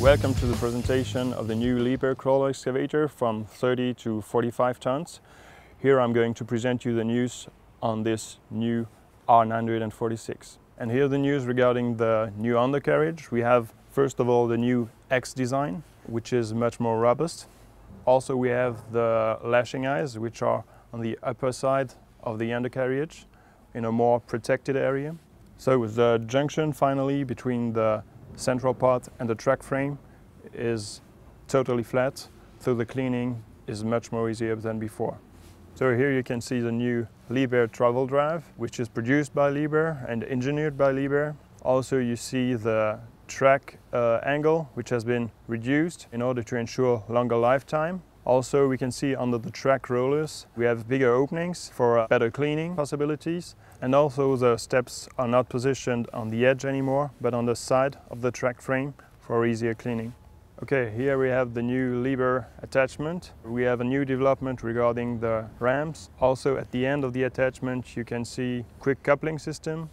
Welcome to the presentation of the new Liebherr crawler excavator from 30 to 45 tons. Here I'm going to present you the news on this new R946. And here the news regarding the new undercarriage. We have first of all the new X design, which is much more robust. Also we have the lashing eyes, which are on the upper side of the undercarriage in a more protected area. So the junction finally between the central part and the track frame is totally flat, so the cleaning is much more easier than before. So here you can see the new Liebherr travel drive, which is produced by Liebherr and engineered by Liebherr. Also you see the track uh, angle, which has been reduced in order to ensure longer lifetime. Also we can see under the track rollers we have bigger openings for uh, better cleaning possibilities and also the steps are not positioned on the edge anymore but on the side of the track frame for easier cleaning. Okay, here we have the new Liebherr attachment. We have a new development regarding the ramps. Also at the end of the attachment you can see quick coupling system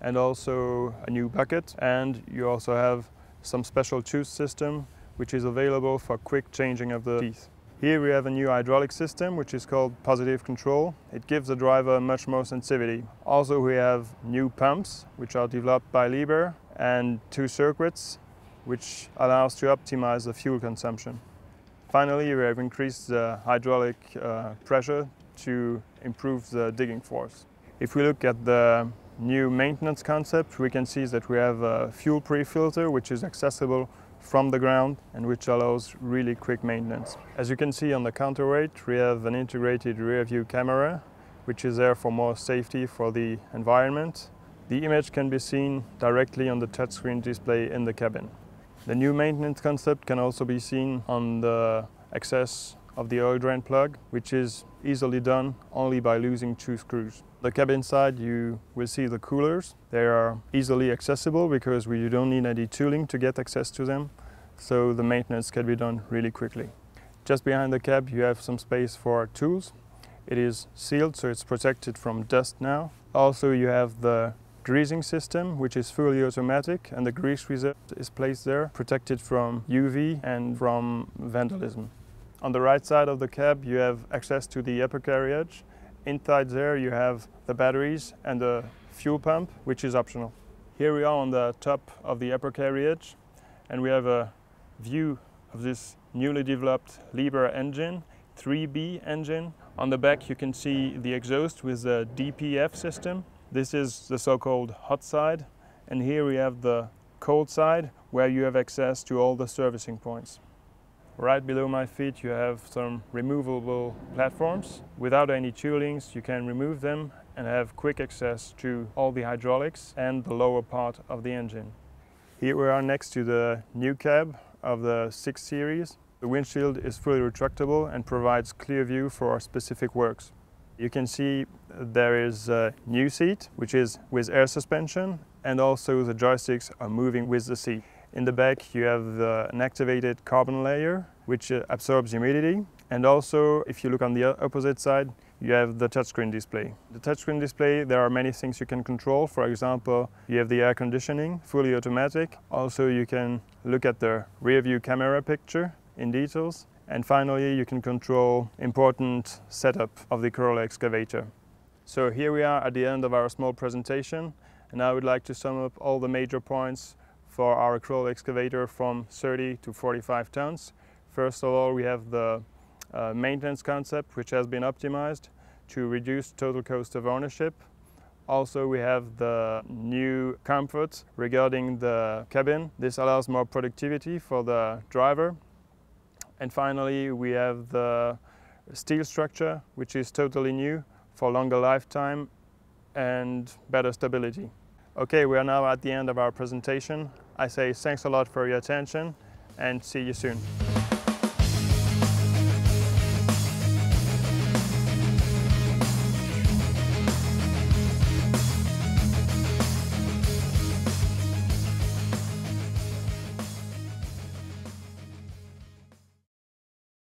and also a new bucket and you also have some special tooth system which is available for quick changing of the teeth. Here we have a new hydraulic system which is called positive control. It gives the driver much more sensitivity. Also we have new pumps which are developed by Liebherr and two circuits which allows to optimize the fuel consumption. Finally, we have increased the hydraulic uh, pressure to improve the digging force. If we look at the new maintenance concept, we can see that we have a fuel pre-filter which is accessible from the ground and which allows really quick maintenance. As you can see on the counterweight, we have an integrated rear view camera which is there for more safety for the environment. The image can be seen directly on the touchscreen display in the cabin. The new maintenance concept can also be seen on the access of the oil drain plug, which is easily done only by losing two screws. The cabin side you will see the coolers. They are easily accessible because we, don't need any tooling to get access to them, so the maintenance can be done really quickly. Just behind the cab you have some space for tools. It is sealed so it's protected from dust now. Also you have the greasing system, which is fully automatic, and the grease reserve is placed there, protected from UV and from vandalism. On the right side of the cab, you have access to the upper carriage. Inside there, you have the batteries and the fuel pump, which is optional. Here we are on the top of the upper carriage, and we have a view of this newly developed Liebherr engine, 3B engine. On the back, you can see the exhaust with the DPF system, this is the so-called hot side and here we have the cold side where you have access to all the servicing points. Right below my feet you have some removable platforms. Without any toolings you can remove them and have quick access to all the hydraulics and the lower part of the engine. Here we are next to the new cab of the 6 Series. The windshield is fully retractable and provides clear view for our specific works. You can see there is a new seat, which is with air suspension, and also the joysticks are moving with the seat. In the back you have an activated carbon layer, which uh, absorbs humidity. And also, if you look on the opposite side, you have the touchscreen display. The touchscreen display, there are many things you can control. For example, you have the air conditioning, fully automatic. Also, you can look at the rear view camera picture in details. And finally, you can control important setup of the crawler excavator. So here we are at the end of our small presentation. And I would like to sum up all the major points for our crawler excavator from 30 to 45 tons. First of all, we have the uh, maintenance concept, which has been optimized to reduce total cost of ownership. Also, we have the new comfort regarding the cabin. This allows more productivity for the driver and finally, we have the steel structure, which is totally new for longer lifetime and better stability. Okay, we are now at the end of our presentation. I say thanks a lot for your attention and see you soon.